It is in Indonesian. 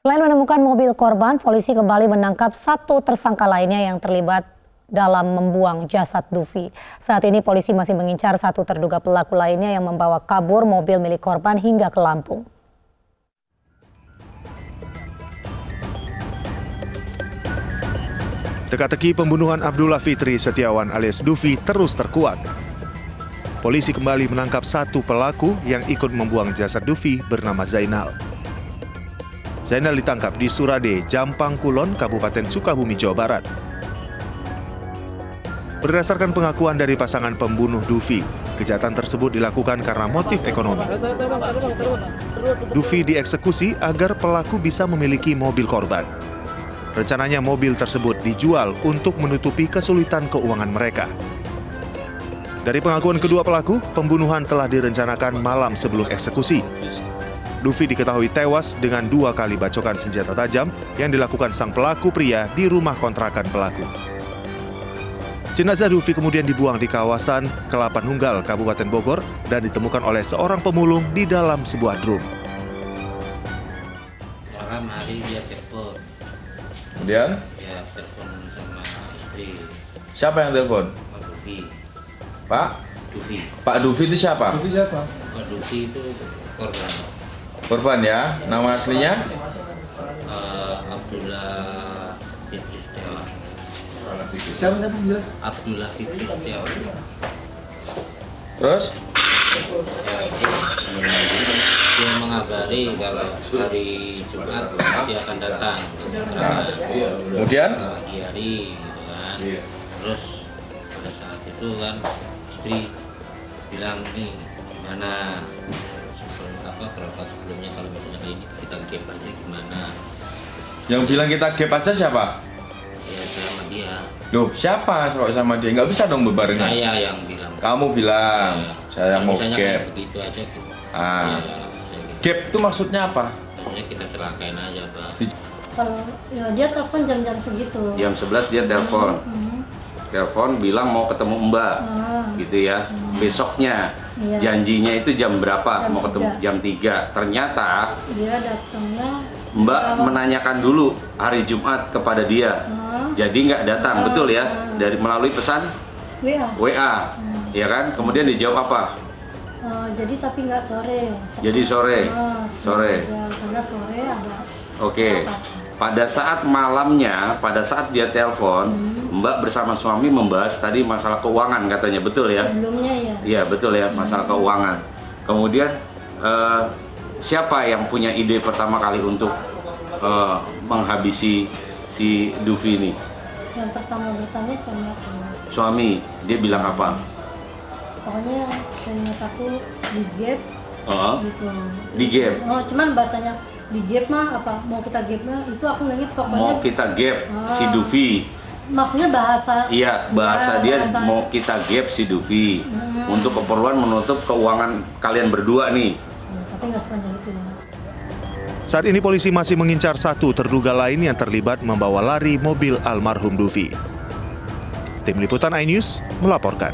Selain menemukan mobil korban, polisi kembali menangkap satu tersangka lainnya yang terlibat dalam membuang jasad Dufi. Saat ini polisi masih mengincar satu terduga pelaku lainnya yang membawa kabur mobil milik korban hingga ke Lampung. Teka-teki pembunuhan Abdullah Fitri Setiawan alias Dufi terus terkuat. Polisi kembali menangkap satu pelaku yang ikut membuang jasad Dufi bernama Zainal. Zainal ditangkap di Surade, Jampang Kulon, Kabupaten Sukabumi, Jawa Barat. Berdasarkan pengakuan dari pasangan pembunuh Dufi, kejahatan tersebut dilakukan karena motif ekonomi. Dufi dieksekusi agar pelaku bisa memiliki mobil korban. Rencananya mobil tersebut dijual untuk menutupi kesulitan keuangan mereka. Dari pengakuan kedua pelaku, pembunuhan telah direncanakan malam sebelum eksekusi. Dufi diketahui tewas dengan dua kali bacokan senjata tajam yang dilakukan sang pelaku pria di rumah kontrakan pelaku. Jenazah Dufi kemudian dibuang di kawasan Kelapa Nunggal, Kabupaten Bogor dan ditemukan oleh seorang pemulung di dalam sebuah drum. Malam hari dia telepon, Kemudian ya telepon sama istri siapa yang telepon? Pak Dufi, Pak? Dufi, Pak Dufi itu siapa? Pak Dufi itu korban Korban ya. Nama aslinya? Eh, Abdullah Fitri Setiawan. Siapa siapa jelas? Abdullah Fitri Setiawan. Terus? Ya, dia, dia mengabari kalau hari Jumat dia akan datang keterangan. Kemudian? pagi hari gitu kan terus pada saat itu kan istri bilang nih gimana sebelum apa kalau sebelumnya kalau misalnya kayak ini kita game aja gimana Yang bilang kita gap aja siapa? ya selama dia Loh, siapa kalau sama dia? Nggak bisa dong bebarengan. saya yang bilang Kamu bilang, Ya. saya mau gap. kayak begitu aja gitu Ah. ya, gitu. Gap itu maksudnya apa? Maksudnya kita celakain aja pak kalau ya dia telepon jam-jam segitu jam 11 dia telepon Hmm. telepon bilang mau ketemu mbak Ah. Gitu ya besoknya Iya. janjinya itu jam berapa Jam mau ketemu tiga. jam 3 ternyata dia datangnya mbak Kalau- menanyakan dulu hari Jumat kepada dia Ah. jadi nggak datang Ah, betul ya dari melalui pesan WA WA Hmm. ya kan kemudian dijawab apa Eh, jadi tapi nggak sore Jadi sore? Ah, Sore. aja. karena sore ada Oke. rapat. Pada saat malamnya, pada saat dia telepon, Hmm. Mbak bersama suami membahas tadi masalah keuangan katanya, betul ya? sebelumnya ya Iya betul ya masalah keuangan. Kemudian eh, siapa yang punya ide pertama kali untuk eh, menghabisi si Dufi ini? yang pertama bertanya sama aku Suami, dia bilang apa? pokoknya saya aku di gap Oh, gitu di gap. oh cuman bahasanya di gap mah apa mau kita gap mah itu aku nggak ingat pokoknya Mau kita gap si Ah. Dufi. maksudnya bahasa Iya, bahasa Ya, dia bahasa- mau kita gap si Dufi Hmm. untuk keperluan menutup keuangan kalian berdua nih. Ya, tapi nggak sepanjang itu ya Saat ini polisi masih mengincar satu terduga lain yang terlibat membawa lari mobil almarhum Dufi. Tim Liputan iNews melaporkan.